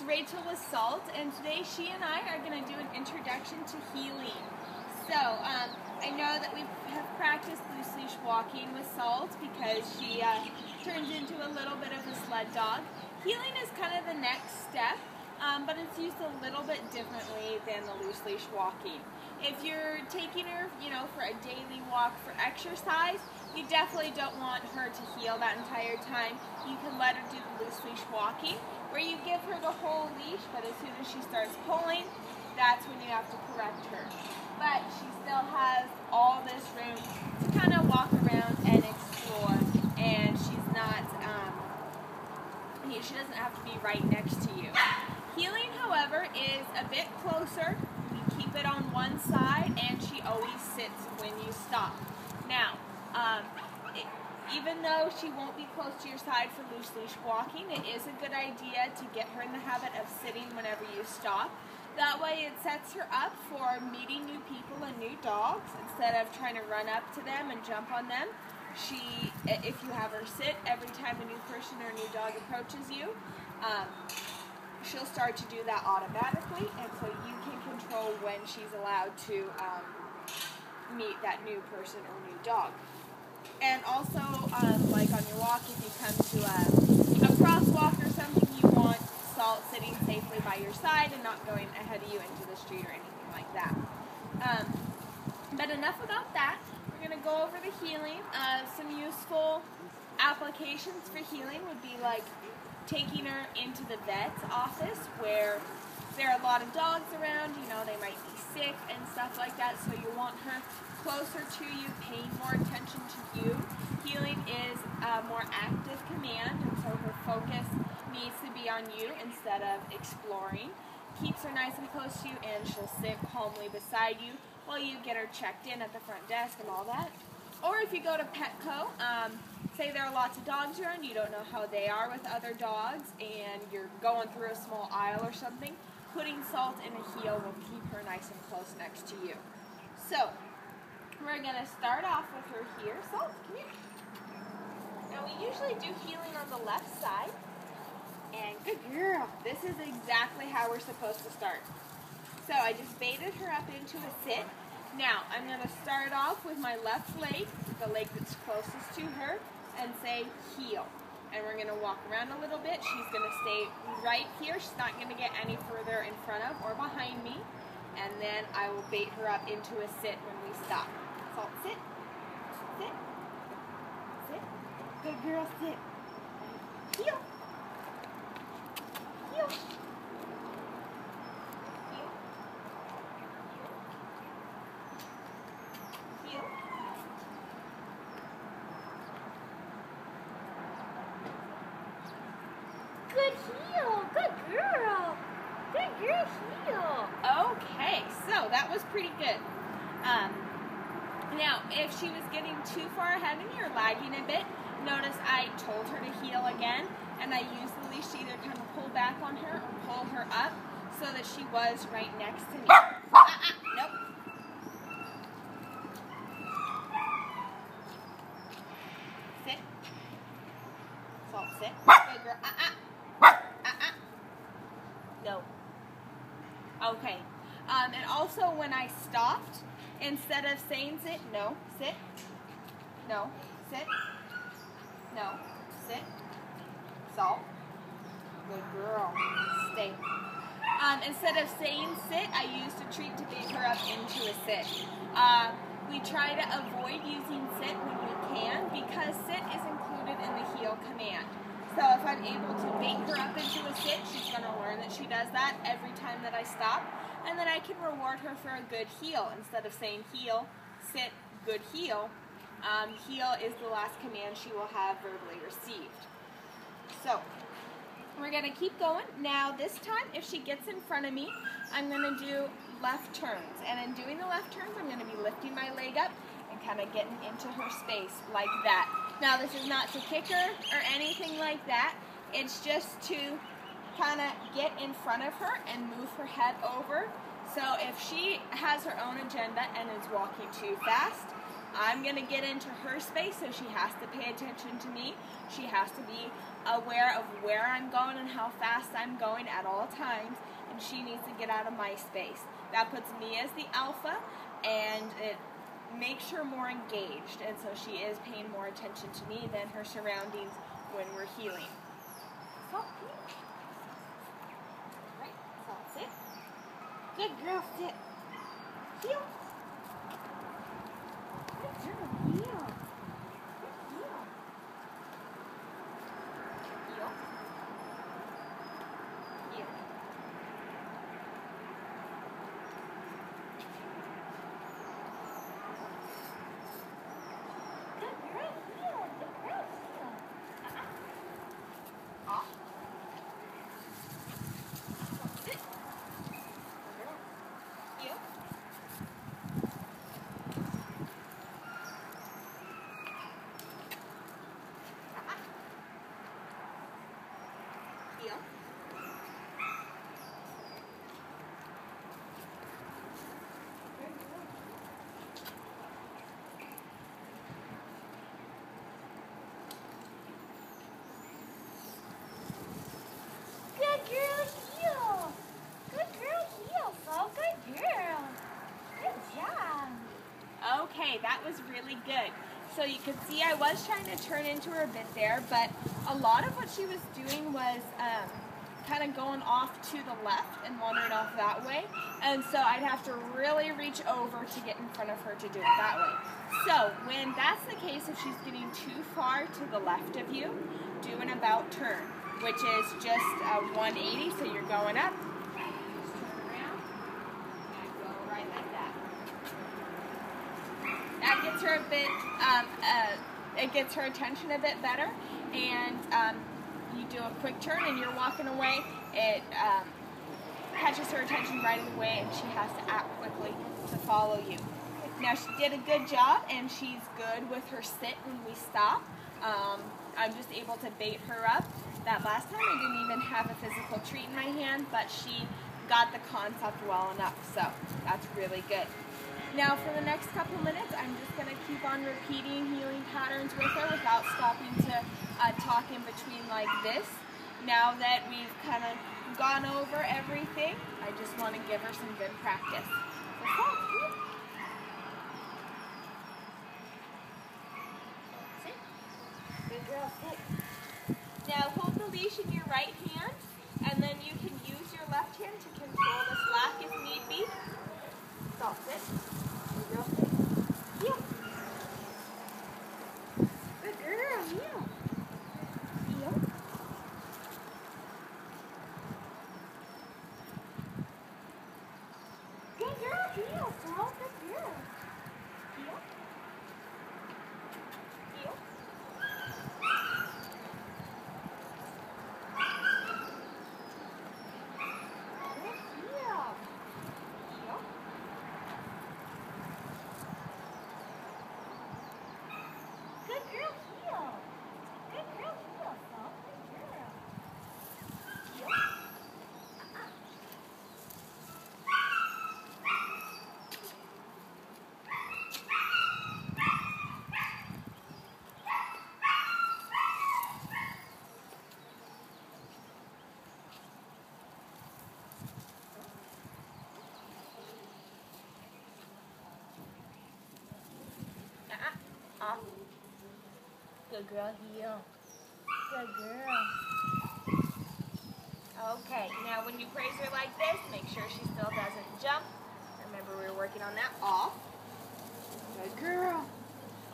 it's Rachel with Salt, and today she and I are going to do an introduction to heeling. So, um, I know that we have practiced loose leash walking with Salt because she uh, turns into a little bit of a sled dog. Heeling is kind of the next step, um, but it's used a little bit differently than the loose leash walking. If you're taking her, you know, for a daily walk for exercise, you definitely don't want her to heel that entire time. You can let her do the loose leash walking, where you give her the whole leash, but as soon as she starts pulling, that's when you have to correct her. But she still has all this room to kind of walk around and explore, and she's not, um, she doesn't have to be right next to you. Heeling, however, is a bit closer keep it on one side, and she always sits when you stop. Now, um, it, even though she won't be close to your side for loose leash walking, it is a good idea to get her in the habit of sitting whenever you stop. That way it sets her up for meeting new people and new dogs instead of trying to run up to them and jump on them. She, if you have her sit every time a new person or a new dog approaches you, um, she'll start to do that automatically, and so you can control when she's allowed to um, meet that new person or new dog. And also, um, like on your walk, if you come to a, a crosswalk or something, you want Salt sitting safely by your side and not going ahead of you into the street or anything like that. Um, but enough about that. We're going to go over the heeling. Uh, some useful applications for heeling would be like taking her into the vet's office where there are a lot of dogs around, you know, they might be sick and stuff like that, so you want her closer to you, paying more attention to you. Heeling is a more active command, and so her focus needs to be on you instead of exploring. Keeps her nice and close to you, and she'll sit calmly beside you while you get her checked in at the front desk and all that. Or if you go to Petco, um, say there are lots of dogs around, you don't know how they are with other dogs, and you're going through a small aisle or something, putting salt in a heel will keep her nice and close next to you. So, we're going to start off with her here. Salt, come here. Now, we usually do heeling on the left side. And good girl. This is exactly how we're supposed to start. So, I just baited her up into a sit. Now, I'm going to start off with my left leg, the leg that's closest to her, and say heel. And we're going to walk around a little bit. She's going to stay right here. She's not going to get any further in front of or behind me. And then I will bait her up into a sit when we stop. So sit, sit, sit. Good girl, sit. Heel. Heel. Good heel. Good girl. Good girl heel. Okay, so that was pretty good. Um, now, if she was getting too far ahead and you're lagging a bit, notice I told her to heel again, and I used the leash to either kind of pull back on her or pull her up so that she was right next to me. Uh-uh, nope. Sit. Salt, sit. Ah. Good girl. Ah. Uh-uh. Uh-uh. No. Okay. Um, and also when I stopped, instead of saying sit, no, sit, no, sit, no, sit, salt, good girl, stay. Um, instead of saying sit, I used a treat to bait her up into a sit. Uh, we try to avoid using sit when we can because sit is included in the heel command. So if I'm able to bait her up into a sit, she's going to learn that she does that every time that I stop. And then I can reward her for a good heel. Instead of saying heel, sit, good heel, um, heel is the last command she will have verbally received. So we're going to keep going. Now this time, if she gets in front of me, I'm going to do left turns. And in doing the left turns, I'm going to be lifting my leg up and kind of getting into her space like that. Now this is not to kick her or anything like that. It's just to kind of get in front of her and move her head over. So if she has her own agenda and is walking too fast, I'm going to get into her space so she has to pay attention to me. She has to be aware of where I'm going and how fast I'm going at all times, and she needs to get out of my space. That puts me as the alpha, and it makes her more engaged, and so she is paying more attention to me than her surroundings when we're heeling. So, right, so sit. Good girl, sit. Heel. Good girl, heel. Good heel. Heel. Heel. Good girl, heel. Good girl, heel. Uh-uh. Off. Sit. Heel. Uh-uh. Heel. Good girl, heel. Good girl, heel. So good girl. Good job. Okay, that was really good. So you could see I was trying to turn into her a bit there, but a lot of what she was doing was um, kind of going off to the left and wandering off that way. And so I'd have to really reach over to get in front of her to do it that way. So when that's the case, if she's getting too far to the left of you, do an about turn, which is just a 180. So you're going up, just turn around, and go right like that that gets her a bit um, uh, it gets her attention a bit better and um, you do a quick turn and you're walking away. It um, catches her attention right away and she has to act quickly to follow you. Now she did a good job and she's good with her sit when we stop. Um, i'm just able to bait her up. That last time i didn't even have a physical treat in my hand but she got the concept well enough so that's really good now for the next couple minutes, I'm just going to keep on repeating heeling patterns with her without stopping to uh, talk in between like this. Now that we've kind of gone over everything, I just want to give her some good practice. So. Now hold the leash in your right hand, and then you can use your left hand to control the slack if need be. Stop, sit. Good girl, sit. Heel. Good girl, heel. Heel. Good girl, heel. So good girl. Heel. Heel. Good heel. Heel. Good girl, heel. Good girl, heel. So good girl. Heel. Uh-uh. Off. Good girl, heel. Good girl. Okay, now when you praise her like this, make sure she still doesn't jump. Remember we were working on that off. Good girl.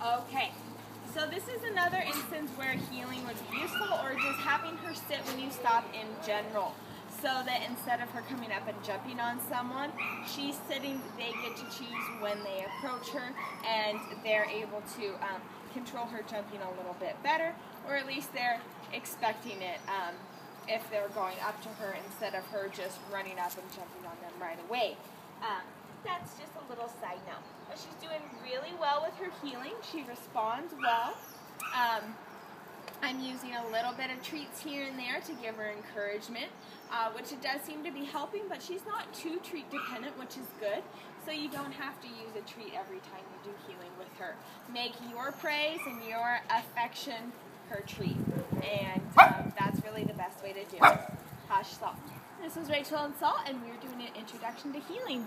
Okay, so this is another instance where heeling would be useful or just having her sit when you stop in general. So that instead of her coming up and jumping on someone, she's sitting, they get to choose when they approach her and they're able to um, control her jumping a little bit better or at least they're expecting it. Um, if they're going up to her instead of her just running up and jumping on them right away. Um, that's just a little side note. But she's doing really well with her heeling. She responds well. Um, I'm using a little bit of treats here and there to give her encouragement, uh, which it does seem to be helping, but she's not too treat dependent, which is good. So you don't have to use a treat every time you do heeling with her. Make your praise and your affection her treat. and um, that's really the best way to do it. Hush salt. This was Rachel and Salt, and we are doing an introduction to heeling.